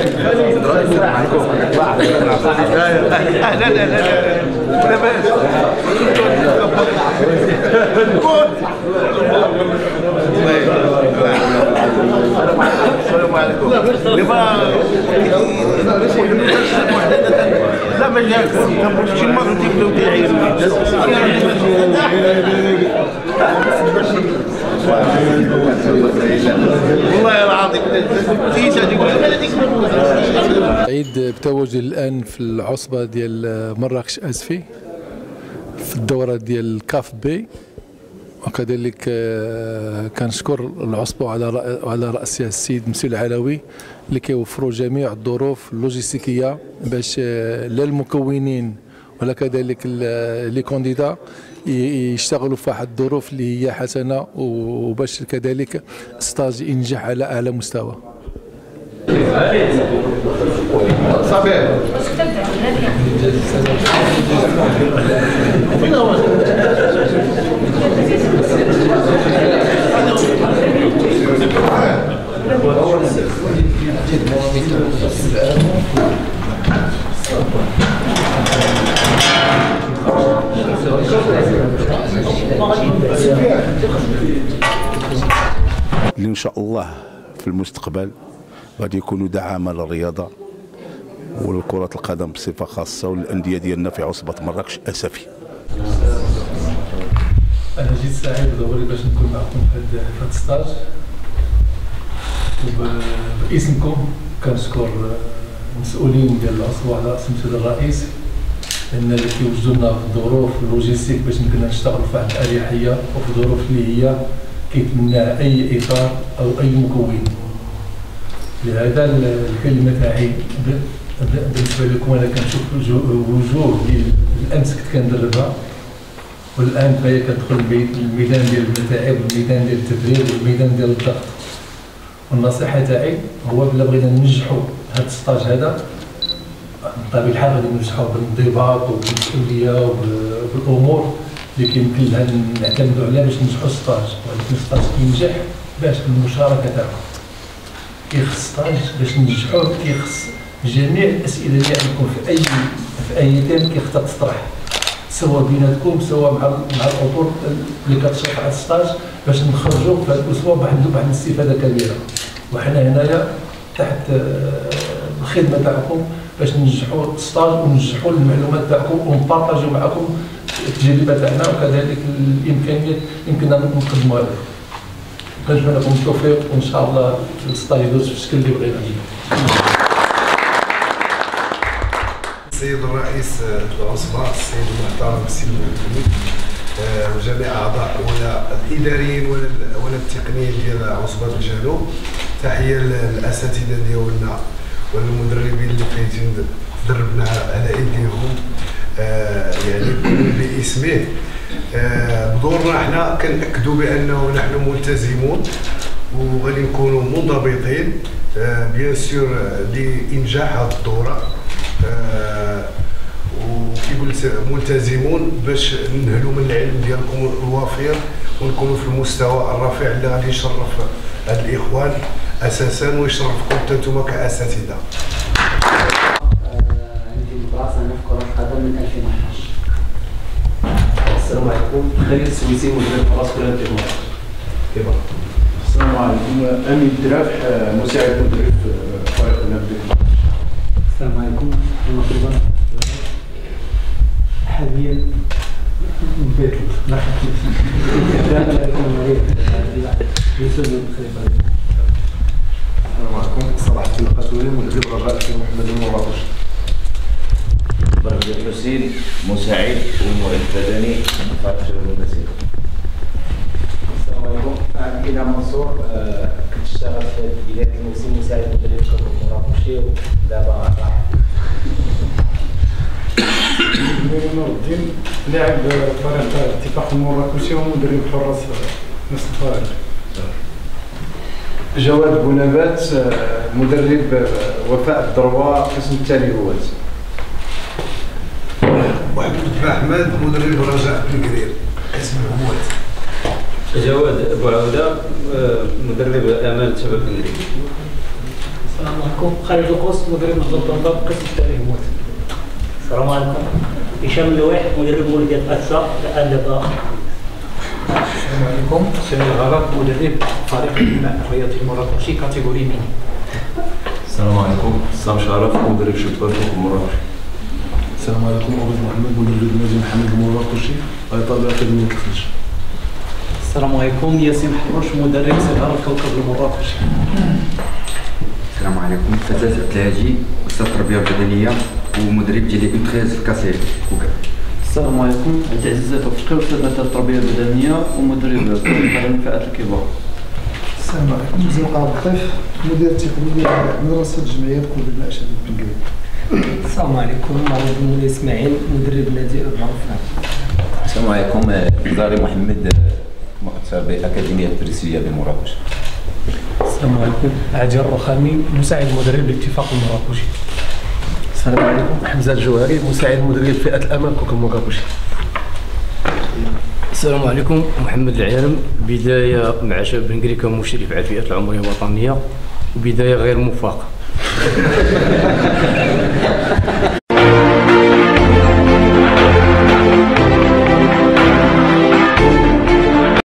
لا لا لا لا باس السلام عليكم لا ما جاك كنمشي المغرب تبداو تعيروا والله العظيم سعيد بتواجد الآن في العصبة ديال مراكش آسفي في الدورة ديال كاف بي. وكذلك آه، كنشكر العصبة على على راسها السيد مسيو العلوي اللي كيوفروا جميع الظروف اللوجستيكية باش آه، لا المكونين ولا كذلك ال- لي كونديدا يشتغلوا في واحد الظروف اللي هي حسنة وباش كذلك ستاج ينجح على أعلى مستوى. صباح اللي إن شاء الله في المستقبل غادي يكونوا دعامه للرياضه ولكرة القدم بصفة خاصة والأندية ديالنا في عصبة مراكش أسفي. أنا جد سعيد ضروري باش نكون معكم في هذا ال stage وباسمكم كنشكر المسؤولين ديال العصبة على السيد الرئيس. لأن اللي كيوجدوا في الظروف ال logistique باش نقدر نشتغلوا في واحد الأريحية وفي ظروف اللي هي كيتمناها أي إطار أو أي مكون. لهذا الكلمة تاعي بالنسبة لكم أنا كنشوف وجوه اللي الأمس كنت كندربها والآن فهي كتدخل المي- الميدان ديال المتاعب والميدان ديال التدريب والميدان ديال الضغط. والنصيحة تاعي هو بلا بغينا ننجحوا هذا الستاج هذا بطبيعة الحال غادي ننجحوا بالانضباط وبالمسؤوليه وبالأمور اللي كيمكن لها نعتمدوا عليها باش ننجحوا ال stage. ولكن ال stage كينجح باش بالمشاركه تاعكم كيخص stage باش ننجحوه كيخص جميع الأسئلة اللي عندكم في اي في أي thème كيخصها تطرح. سواء بيناتكم سواء مع مع الأطر اللي كتشرف على ال stage باش نخرجوا في هذا الأسبوع بواحد بواحد الاستفادة كبيرة. وحنا هنايا تحت آه، الخدمة تاعكم باش ننجحوا ال stage وننجحوا المعلومات تاعكم ونبارطاجيو معكم التجربة تاعنا وكذلك الإمكانيات يمكننا نقدموها لكم كنتمنى لكم التوفيق وإن شاء الله ال stage يدوز في الشكل اللي بغينا السيد الرئيس العصبة السيد المحترم السيد المدير وجميع أعضاء ولا الإداريين ولا ولا التقنيين ديال عصبة الجنوب تحية للأساتذة ديالنا. والمدربين اللي فايتين دربنا على أيديهم آه، يعني باسمه. آه، بدورنا إحنا كنأكدوا بأنه نحن ملتزمون وغادي نكونوا منضبطين آه، بيان سور لإنجاح هذه الدورة. آه، وكي قلت ملتزمون باش ننهلوا من العلم ديالكم الوفير ونكونوا في المستوى الرفيع اللي غادي يشرف هاد الإخوان. أساسا ويشرفكم حتى أنتم كاساتذه عندي مدرسة أنا في كرة القدم من 2011 السلام عليكم خالد السويسي مدرب كره الدماغ كيف السلام عليكم امين الدراف مساعد مدرب في فريق النبي السلام عليكم أنا طلبة حاليا بيت السلام عليكم يوسف بن عليكم صلاح الدين مدرب رجاء في محمد المراكش برد الحسين مساعد ومعد بدني فرق المدرسين السلام عليكم. أنا إلهام منصور آه، كنت اشتغل في بدايه الموسم مساعد مدرب كره المراكشي ودابا راح. نور الدين لاعب فريق اتفاق المراكشي ومدرب حراس نفس الفريق جواد بونابات مدرب وفاء الدروة قسم التاليوات وحمد بن أحمد مدرب رجاء بن قرير قسم الهوات جواد أبو عودة آه، مدرب أمان شباب المدرب السلام عليكم. خالد القوس مدرب نهضة الضباب قسم التاريخ موت السلام عليكم. هشام لويح مدرب ولدية قصة الأندبة السلام عليكم. سامي الغرض مدرب فريق الماء الرياضي المراكشي كاتيجوري ميني السلام عليكم. سام شرف. مدرب شباب المراكش السلام عليكم. أبو محمد مدرب نادي محمد المراكشي طالب أكاديمية الخليج السلام عليكم. ياسين حروش مدرب صغار الكوكب المراكشي السلام عليكم. فتاة عبد الهادي أستاذ التربيه البدنيه ومدرب ديال اون 13 في كاسير كوكا السلام عليكم. عبد العزيز توفيقي أستاذ مثل التربية البدنية ومدرب فئة الكبار. السلام عليكم. زين عبد اللطيف مدير تقني مدرسه الجمعية لكل الماء شباب بنقري السلام عليكم. معروف بن إسماعيل مدرب نادي المعروف السلام عليكم زاري محمد مؤثر بأكاديمية التونسية بمراكش. السلام عليكم. عادل الرخامي مساعد مدرب الاتفاق المراكشي السلام عليكم. حمزة الجوهري مساعد مدرب فئة الامام كوكب المراكشي السلام عليكم محمد العيرم. بداية مع شباب بنقري كمشرف على الفئات العمرية الوطنية وبداية غير موفقة